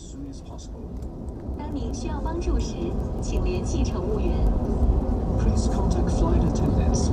soon as possible. 当您需要帮助时，请联系乘务员。Please contact flight attendants